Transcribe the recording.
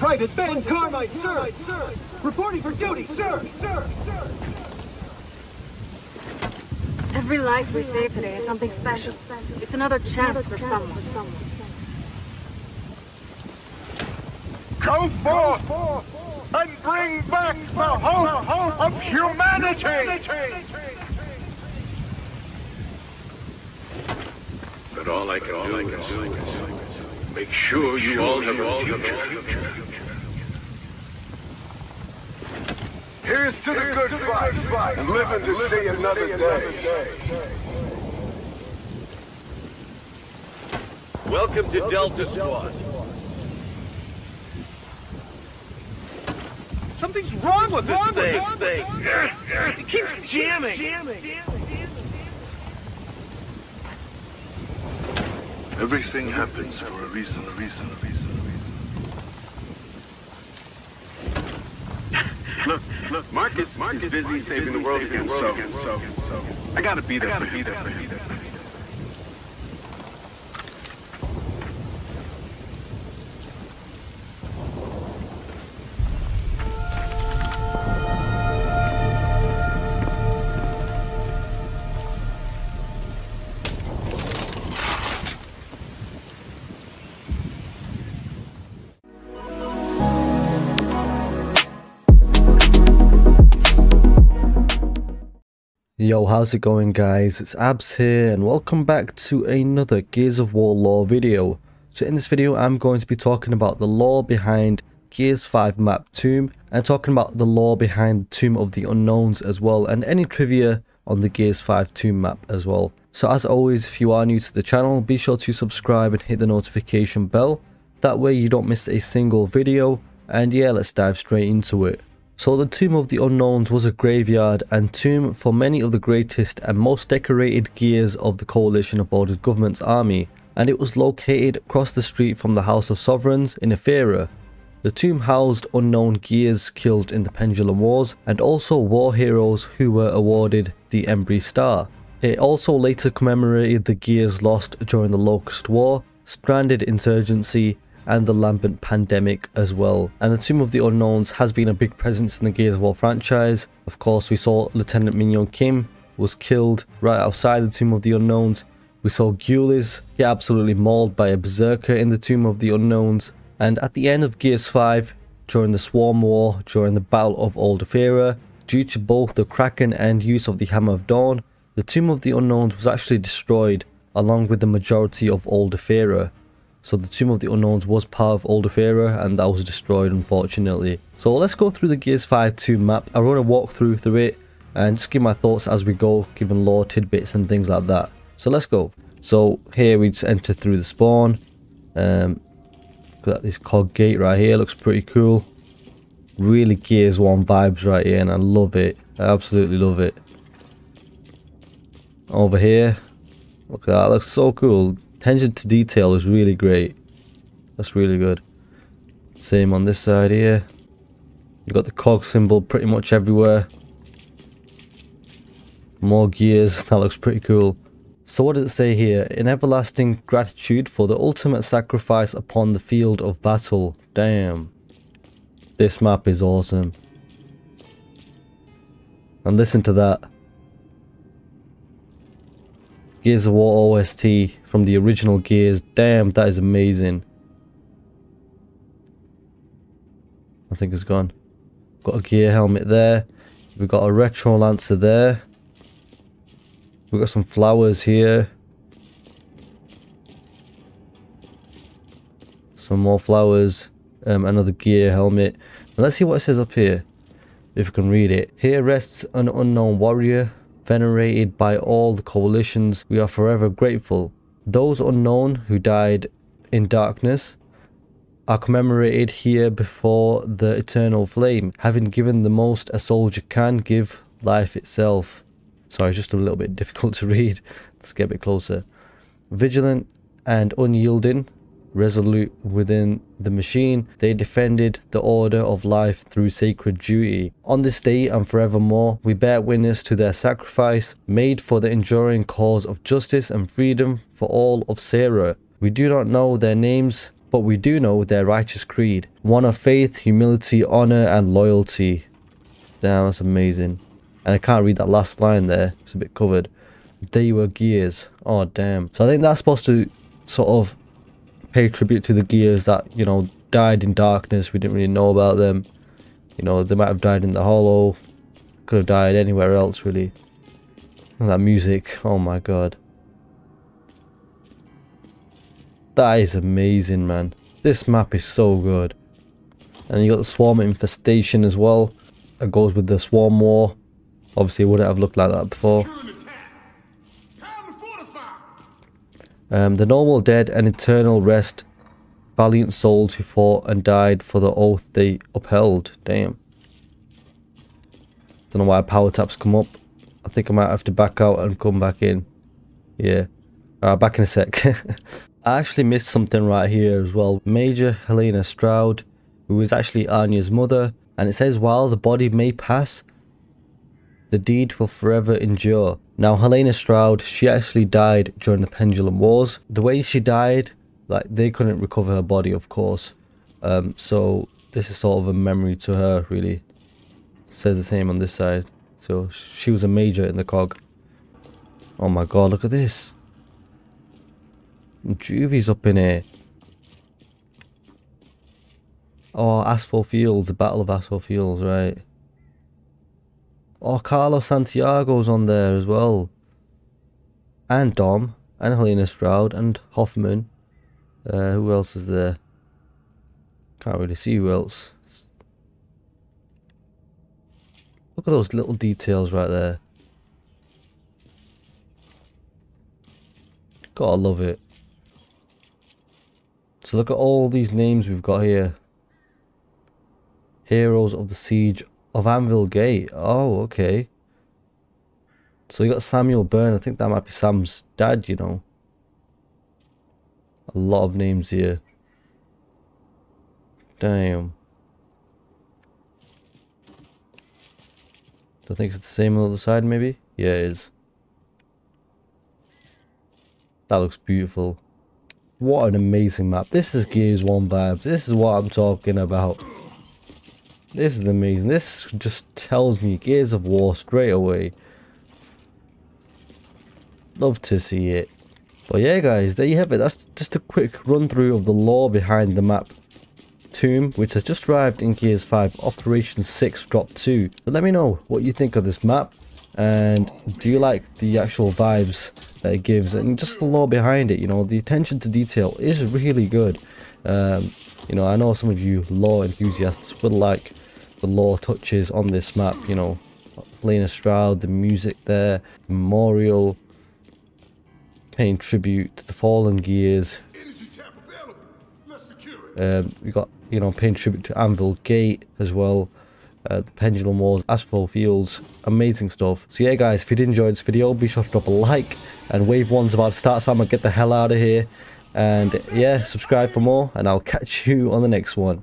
Private Ben Carmine, sir! Sir! Reporting for duty, sir! Sir! Sir! Every life we save today is something special. It's another chance for someone. Go forth and bring back the hope of humanity! But all I can do is make sure you all have a future. Here's to the good fight and living to see another day. Welcome to Delta Squad. Something's wrong with this thing. thing. It keeps jamming. Everything happens for a reason, a reason, a reason, a reason. Look, look, Marcus, Marcus is busy saving the world again, so, so, so, I gotta be there. I gotta be there. Yo, how's it going guys? It's Abz here and welcome back to another Gears of War lore video. So in this video I'm going to be talking about the lore behind Gears 5 map Tomb and talking about the lore behind Tomb of the Unknowns as well and any trivia on the Gears 5 Tomb map as well. So as always if you are new to the channel be sure to subscribe and hit the notification bell. That way you don't miss a single video and yeah let's dive straight into it. So the Tomb of the Unknowns was a graveyard and tomb for many of the greatest and most decorated gears of the Coalition of Ordered Government's army, and it was located across the street from the House of Sovereigns in Ephyra. The tomb housed unknown gears killed in the Pendulum Wars and also war heroes who were awarded the Embry Star. It also later commemorated the gears lost during the Locust War, Stranded Insurgency and the Lambent pandemic as well. And the Tomb of the Unknowns has been a big presence in the Gears of War franchise. Of course, we saw Lieutenant Minh Young Kim was killed right outside the Tomb of the Unknowns. We saw Gules get absolutely mauled by a Berserker in the Tomb of the Unknowns. And at the end of Gears 5, during the Swarm War, during the Battle of Old Ephyra, due to both the Kraken and use of the Hammer of Dawn, the Tomb of the Unknowns was actually destroyed along with the majority of Old Ephyra. So the Tomb of the Unknowns was part of Old Ephyra and that was destroyed unfortunately. So let's go through the Gears 5 Tomb map. I want to walk through through it and just give my thoughts as we go, giving lore tidbits and things like that. So let's go. So here we just enter through the spawn. Um, look at this cog gate right here, looks pretty cool. Really Gears 1 vibes right here and I love it. I absolutely love it. Over here, look at that, looks so cool. Attention to detail is really great. That's really good. Same on this side here. You've got the cog symbol pretty much everywhere. More gears. That looks pretty cool. So what does it say here? In everlasting gratitude for the ultimate sacrifice upon the field of battle. Damn. This map is awesome. And listen to that. Gears of War OST from the original Gears. Damn, that is amazing. I think it's gone. Got a gear helmet there. We've got a retro lancer there. We've got some flowers here. Some more flowers. Um, another gear helmet. Now let's see what it says up here. If you can read it. Here rests an unknown warrior venerated by all the coalitions, we are forever grateful. Those unknown who died in darkness are commemorated here before the eternal flame, having given the most a soldier can give, life itself. Sorry, it's just a little bit difficult to read. Let's get a bit closer. Vigilant and unyielding, resolute within the machine, they defended the order of life through sacred duty. On this day and forevermore, we bear witness to their sacrifice made for the enduring cause of justice and freedom for all of Sera. We do not know their names, but we do know their righteous creed. One of faith, humility, honor, and loyalty. Damn, that's amazing. And I can't read that last line there. It's a bit covered. They were gears. Oh, damn. So I think that's supposed to sort of pay tribute to the gears that, you know, died in darkness. We didn't really know about them. You know, they might have died in the hollow. Could have died anywhere else, really. And that music. Oh, my God. That is amazing, man. This map is so good. And you got the swarm infestation as well. That goes with the swarm war. Obviously, it wouldn't have looked like that before. Um, the normal dead and eternal rest. Valiant souls who fought and died for the oath they upheld. Damn. Don't know why power taps come up. I think I might have to back out and come back in. Yeah. Alright, back in a sec. I actually missed something right here as well. Major Helena Stroud, who is actually Anya's mother, and it says while the body may pass, the deed will forever endure. Now Helena Stroud, she actually died during the Pendulum Wars. The way she died, like they couldn't recover her body of course. Um, so this is sort of a memory to her really. Says the same on this side. So she was a major in the cog. Oh my god, look at this. Juvie's up in here. Oh, Asphalt Fields, the Battle of Asphalt Fields, right. Oh, Carlos Santiago's on there as well. And Dom, and Helena Stroud, and Hoffman. Uh, who else is there? Can't really see who else. Look at those little details right there. Gotta love it. So look at all these names we've got here. Heroes of the Siege of Anvil Gate. Oh, okay. So you got Samuel Byrne. I think that might be Sam's dad, you know. A lot of names here. Damn. Do I think it's the same on the other side, maybe? Yeah, it is. That looks beautiful. What an amazing map. This is Gears 1 vibes. This is what I'm talking about. This is amazing. This just tells me Gears of War straight away. Love to see it. But yeah guys, there you have it. That's just a quick run through of the lore behind the map Tomb, which has just arrived in Gears 5 Operation 6 Drop 2. So let me know what you think of this map and do you like the actual vibes that it gives and just the lore behind it you know the attention to detail is really good um, you know I know some of you lore enthusiasts will like the lore touches on this map you know Lena Stroud the music there memorial paying tribute to the fallen gears um, we got you know paying tribute to Anvil Gate as well uh, the Pendulum Wars, Asphalt Fields, amazing stuff. So yeah guys, if you did enjoy this video, be sure to drop a like, and Wave 1's about to start, so I'm to get the hell out of here. And yeah, subscribe for more, and I'll catch you on the next one.